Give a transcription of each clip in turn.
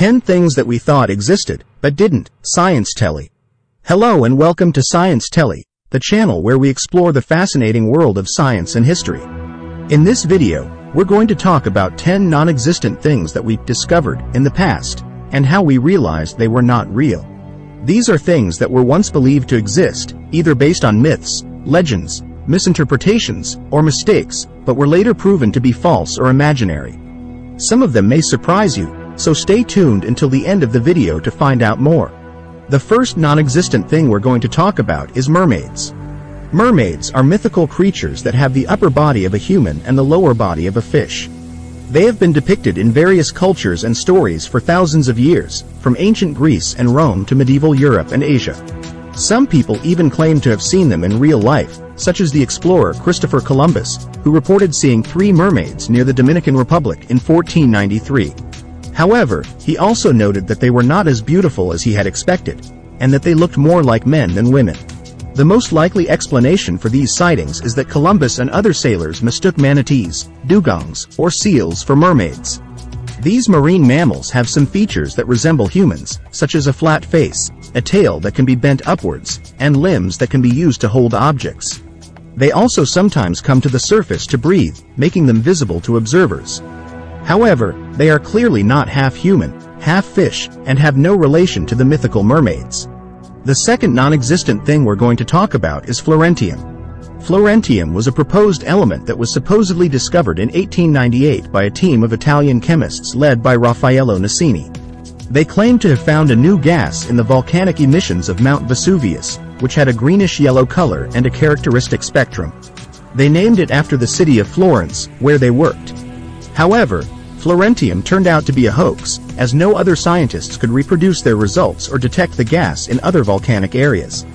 10 things that we thought existed, but didn't, Science Telly. Hello and welcome to Science Telly, the channel where we explore the fascinating world of science and history. In this video, we're going to talk about 10 non-existent things that we discovered in the past, and how we realized they were not real. These are things that were once believed to exist, either based on myths, legends, misinterpretations, or mistakes, but were later proven to be false or imaginary. Some of them may surprise you, so stay tuned until the end of the video to find out more. The first non-existent thing we're going to talk about is mermaids. Mermaids are mythical creatures that have the upper body of a human and the lower body of a fish. They have been depicted in various cultures and stories for thousands of years, from ancient Greece and Rome to medieval Europe and Asia. Some people even claim to have seen them in real life, such as the explorer Christopher Columbus, who reported seeing three mermaids near the Dominican Republic in 1493. However, he also noted that they were not as beautiful as he had expected, and that they looked more like men than women. The most likely explanation for these sightings is that Columbus and other sailors mistook manatees, dugongs, or seals for mermaids. These marine mammals have some features that resemble humans, such as a flat face, a tail that can be bent upwards, and limbs that can be used to hold objects. They also sometimes come to the surface to breathe, making them visible to observers. However, they are clearly not half human, half fish, and have no relation to the mythical mermaids. The second non-existent thing we're going to talk about is Florentium. Florentium was a proposed element that was supposedly discovered in 1898 by a team of Italian chemists led by Raffaello Nasini. They claimed to have found a new gas in the volcanic emissions of Mount Vesuvius, which had a greenish-yellow color and a characteristic spectrum. They named it after the city of Florence, where they worked. However, Florentium turned out to be a hoax, as no other scientists could reproduce their results or detect the gas in other volcanic areas.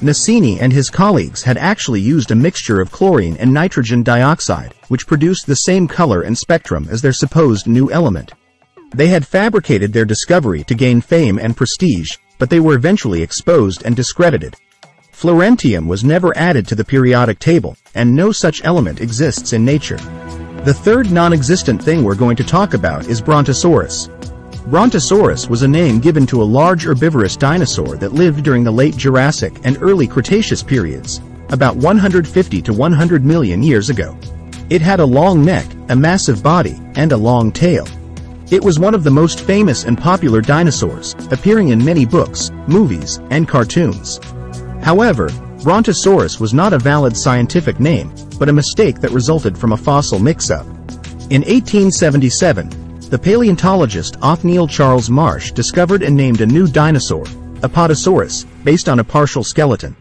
Nasini and his colleagues had actually used a mixture of chlorine and nitrogen dioxide, which produced the same color and spectrum as their supposed new element. They had fabricated their discovery to gain fame and prestige, but they were eventually exposed and discredited. Florentium was never added to the periodic table, and no such element exists in nature. The third non-existent thing we're going to talk about is Brontosaurus. Brontosaurus was a name given to a large herbivorous dinosaur that lived during the late Jurassic and early Cretaceous periods, about 150 to 100 million years ago. It had a long neck, a massive body, and a long tail. It was one of the most famous and popular dinosaurs, appearing in many books, movies, and cartoons. However, Brontosaurus was not a valid scientific name, but a mistake that resulted from a fossil mix-up. In 1877, the paleontologist Othniel Charles Marsh discovered and named a new dinosaur, Apatosaurus, based on a partial skeleton.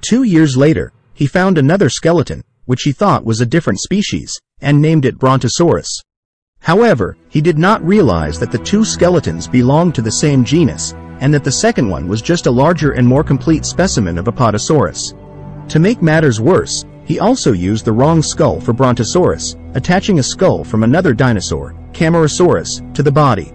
Two years later, he found another skeleton, which he thought was a different species, and named it Brontosaurus. However, he did not realize that the two skeletons belonged to the same genus, and that the second one was just a larger and more complete specimen of Apatosaurus. To make matters worse, he also used the wrong skull for Brontosaurus, attaching a skull from another dinosaur, Camarasaurus, to the body.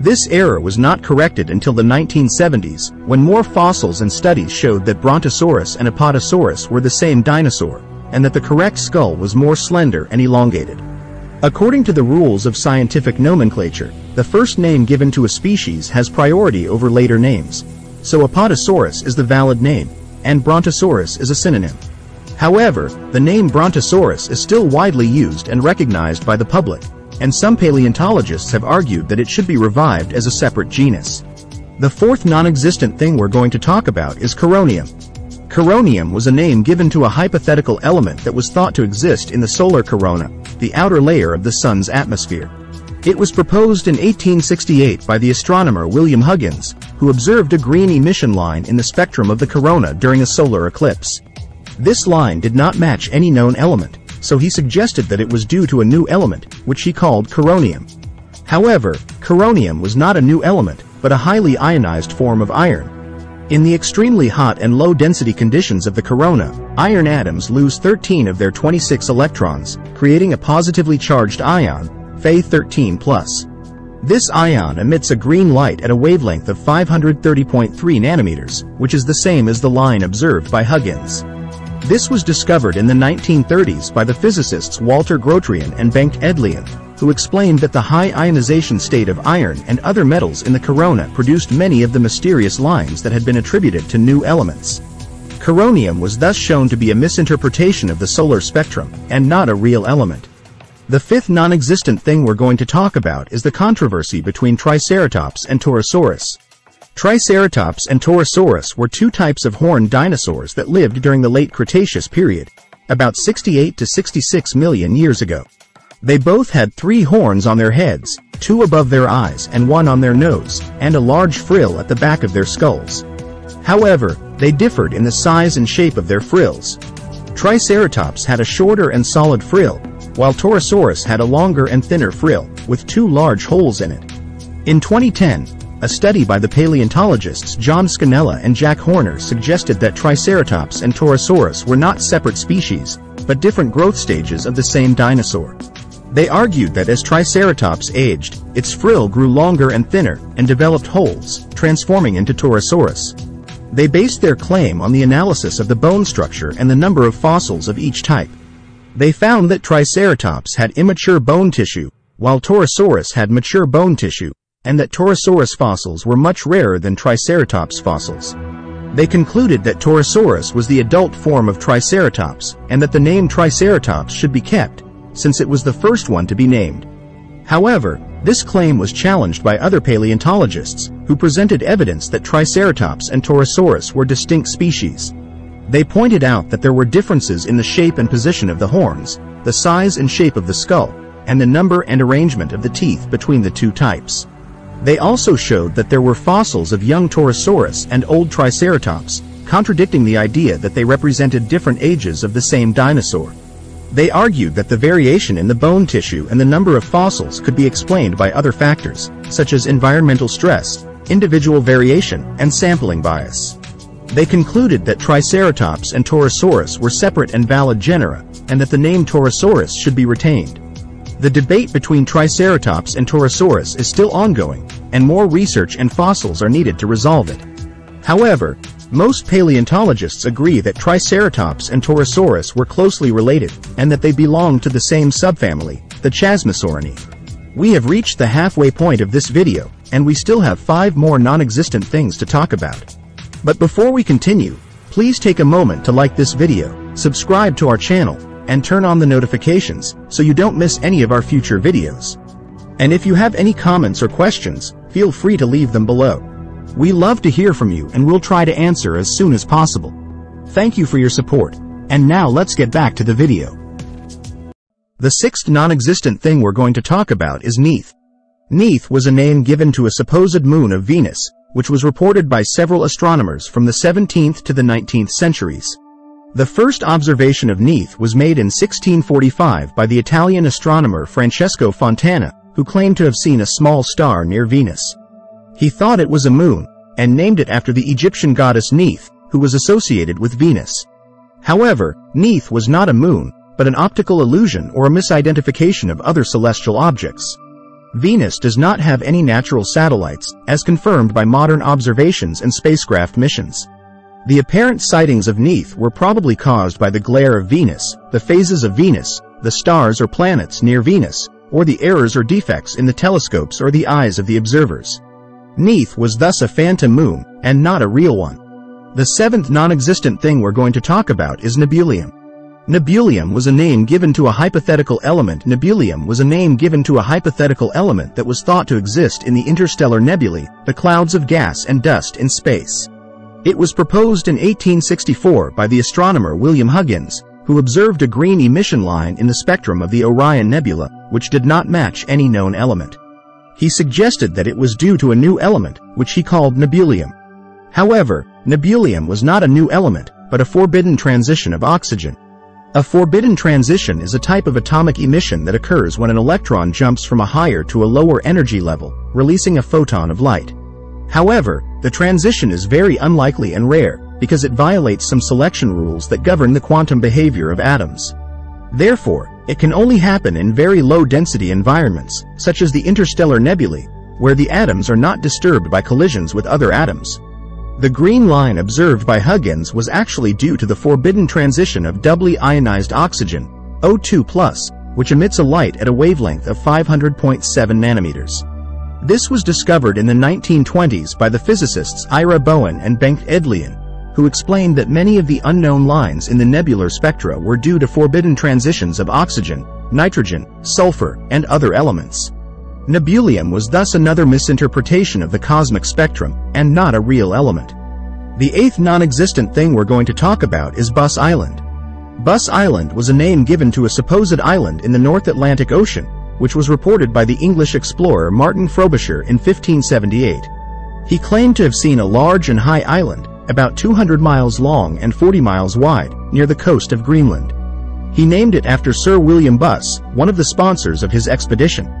This error was not corrected until the 1970s, when more fossils and studies showed that Brontosaurus and Apatosaurus were the same dinosaur, and that the correct skull was more slender and elongated. According to the rules of scientific nomenclature, the first name given to a species has priority over later names. So Apatosaurus is the valid name, and Brontosaurus is a synonym. However, the name Brontosaurus is still widely used and recognized by the public, and some paleontologists have argued that it should be revived as a separate genus. The fourth non-existent thing we're going to talk about is coronium. Coronium was a name given to a hypothetical element that was thought to exist in the solar corona, the outer layer of the Sun's atmosphere. It was proposed in 1868 by the astronomer William Huggins, who observed a green emission line in the spectrum of the corona during a solar eclipse. This line did not match any known element, so he suggested that it was due to a new element, which he called coronium. However, coronium was not a new element, but a highly ionized form of iron, in the extremely hot and low-density conditions of the corona, iron atoms lose 13 of their 26 electrons, creating a positively charged ion, Fe13+. This ion emits a green light at a wavelength of 530.3 nanometers, which is the same as the line observed by Huggins. This was discovered in the 1930s by the physicists Walter Grotrian and Bengt Edlén, who explained that the high ionization state of iron and other metals in the corona produced many of the mysterious lines that had been attributed to new elements. Coronium was thus shown to be a misinterpretation of the solar spectrum, and not a real element. The fifth non-existent thing we're going to talk about is the controversy between Triceratops and Torosaurus. Triceratops and Torosaurus were two types of horned dinosaurs that lived during the late Cretaceous period, about 68 to 66 million years ago. They both had three horns on their heads, two above their eyes and one on their nose, and a large frill at the back of their skulls. However, they differed in the size and shape of their frills. Triceratops had a shorter and solid frill, while Torosaurus had a longer and thinner frill, with two large holes in it. In 2010, a study by the paleontologists John Scannella and Jack Horner suggested that Triceratops and Torosaurus were not separate species, but different growth stages of the same dinosaur. They argued that as Triceratops aged, its frill grew longer and thinner, and developed holes, transforming into Torosaurus. They based their claim on the analysis of the bone structure and the number of fossils of each type. They found that Triceratops had immature bone tissue, while Torosaurus had mature bone tissue, and that Torosaurus fossils were much rarer than Triceratops fossils. They concluded that Torosaurus was the adult form of Triceratops, and that the name Triceratops should be kept, since it was the first one to be named. However, this claim was challenged by other paleontologists, who presented evidence that Triceratops and Torosaurus were distinct species. They pointed out that there were differences in the shape and position of the horns, the size and shape of the skull, and the number and arrangement of the teeth between the two types. They also showed that there were fossils of young Torosaurus and old Triceratops, contradicting the idea that they represented different ages of the same dinosaur. They argued that the variation in the bone tissue and the number of fossils could be explained by other factors, such as environmental stress, individual variation, and sampling bias. They concluded that Triceratops and Torosaurus were separate and valid genera, and that the name Torosaurus should be retained. The debate between Triceratops and Torosaurus is still ongoing, and more research and fossils are needed to resolve it. However, most paleontologists agree that Triceratops and Torosaurus were closely related, and that they belonged to the same subfamily, the Chasmosaurinae. We have reached the halfway point of this video, and we still have five more non-existent things to talk about. But before we continue, please take a moment to like this video, subscribe to our channel, and turn on the notifications so you don't miss any of our future videos. And if you have any comments or questions, feel free to leave them below. We love to hear from you and we'll try to answer as soon as possible. Thank you for your support. And now let's get back to the video. The sixth non-existent thing we're going to talk about is Neith. Neith was a name given to a supposed moon of Venus, which was reported by several astronomers from the 17th to the 19th centuries. The first observation of Neith was made in 1645 by the Italian astronomer Francesco Fontana, who claimed to have seen a small star near Venus. He thought it was a moon, and named it after the Egyptian goddess Neith, who was associated with Venus. However, Neith was not a moon, but an optical illusion or a misidentification of other celestial objects. Venus does not have any natural satellites, as confirmed by modern observations and spacecraft missions. The apparent sightings of Neith were probably caused by the glare of Venus, the phases of Venus, the stars or planets near Venus, or the errors or defects in the telescopes or the eyes of the observers. Neith was thus a phantom moon, and not a real one. The seventh non-existent thing we're going to talk about is Nebulium. Nebulium was a name given to a hypothetical element. Nebulium was a name given to a hypothetical element that was thought to exist in the interstellar nebulae, the clouds of gas and dust in space. It was proposed in 1864 by the astronomer William Huggins, who observed a green emission line in the spectrum of the Orion Nebula, which did not match any known element. He suggested that it was due to a new element, which he called nebulium. However, nebulium was not a new element, but a forbidden transition of oxygen. A forbidden transition is a type of atomic emission that occurs when an electron jumps from a higher to a lower energy level, releasing a photon of light. However, the transition is very unlikely and rare, because it violates some selection rules that govern the quantum behavior of atoms. Therefore, it can only happen in very low-density environments, such as the interstellar nebulae, where the atoms are not disturbed by collisions with other atoms. The green line observed by Huggins was actually due to the forbidden transition of doubly ionized oxygen, O2+, which emits a light at a wavelength of 500.7 nanometers. This was discovered in the 1920s by the physicists Ira Bowen and Bengt Edlén, who explained that many of the unknown lines in the nebular spectra were due to forbidden transitions of oxygen, nitrogen, sulfur, and other elements. Nebulium was thus another misinterpretation of the cosmic spectrum, and not a real element. The eighth non-existent thing we're going to talk about is Buss Island. Buss Island was a name given to a supposed island in the North Atlantic Ocean, which was reported by the English explorer Martin Frobisher in 1578. He claimed to have seen a large and high island, about 200 miles long and 40 miles wide, near the coast of Greenland. He named it after Sir William Buss, one of the sponsors of his expedition.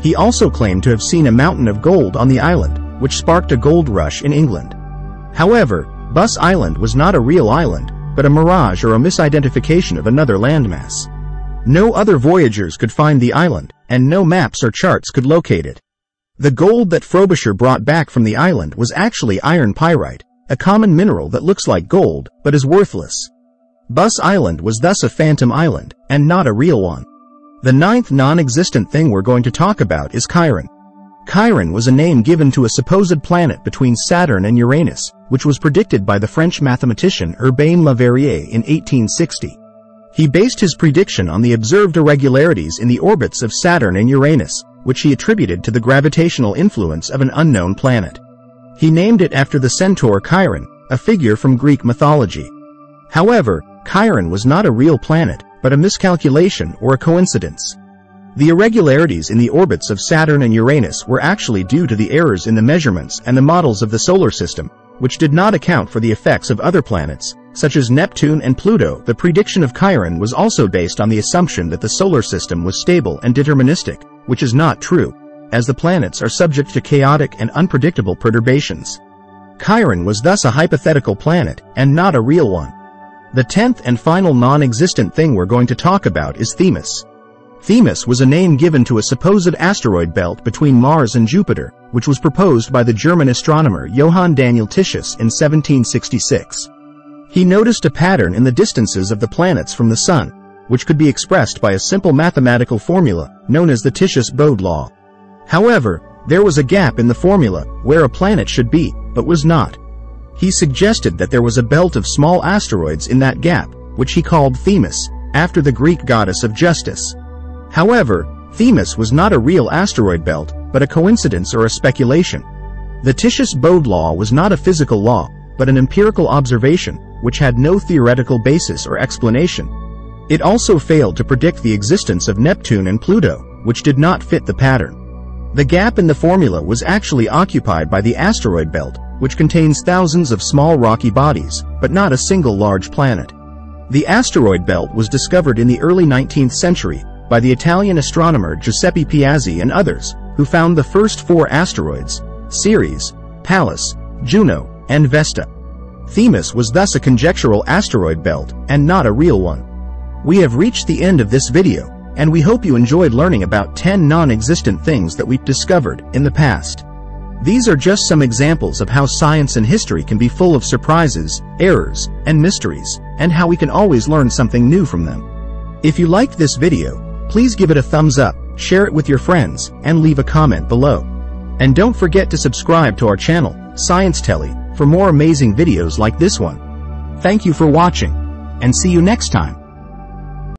He also claimed to have seen a mountain of gold on the island, which sparked a gold rush in England. However, Buss Island was not a real island, but a mirage or a misidentification of another landmass. No other voyagers could find the island, and no maps or charts could locate it. The gold that Frobisher brought back from the island was actually iron pyrite, a common mineral that looks like gold, but is worthless. Buss Island was thus a phantom island, and not a real one. The ninth non-existent thing we're going to talk about is Chiron. Chiron was a name given to a supposed planet between Saturn and Uranus, which was predicted by the French mathematician Urbain Le Verrier in 1860. He based his prediction on the observed irregularities in the orbits of Saturn and Uranus, which he attributed to the gravitational influence of an unknown planet. He named it after the centaur Chiron, a figure from Greek mythology. However, Chiron was not a real planet, but a miscalculation or a coincidence. The irregularities in the orbits of Saturn and Uranus were actually due to the errors in the measurements and the models of the solar system, which did not account for the effects of other planets, such as Neptune and Pluto. The prediction of Chiron was also based on the assumption that the solar system was stable and deterministic, which is not true as the planets are subject to chaotic and unpredictable perturbations. Chiron was thus a hypothetical planet, and not a real one. The tenth and final non-existent thing we're going to talk about is Themis. Themis was a name given to a supposed asteroid belt between Mars and Jupiter, which was proposed by the German astronomer Johann Daniel Titius in 1766. He noticed a pattern in the distances of the planets from the Sun, which could be expressed by a simple mathematical formula known as the Titius-Bode law. However, there was a gap in the formula where a planet should be, but was not. He suggested that there was a belt of small asteroids in that gap, which he called Themis, after the Greek goddess of justice. However, Themis was not a real asteroid belt, but a coincidence or a speculation. The Titius-Bode law was not a physical law, but an empirical observation, which had no theoretical basis or explanation. It also failed to predict the existence of Neptune and Pluto, which did not fit the pattern. The gap in the formula was actually occupied by the asteroid belt, which contains thousands of small rocky bodies, but not a single large planet. The asteroid belt was discovered in the early 19th century by the Italian astronomer Giuseppe Piazzi and others, who found the first four asteroids, Ceres, Pallas, Juno, and Vesta. Themis was thus a conjectural asteroid belt, and not a real one. We have reached the end of this video, and we hope you enjoyed learning about 10 non-existent things that we've discovered in the past. These are just some examples of how science and history can be full of surprises, errors, and mysteries, and how we can always learn something new from them. If you liked this video, please give it a thumbs up, share it with your friends, and leave a comment below. And don't forget to subscribe to our channel, Science Telly, for more amazing videos like this one. Thank you for watching, and see you next time.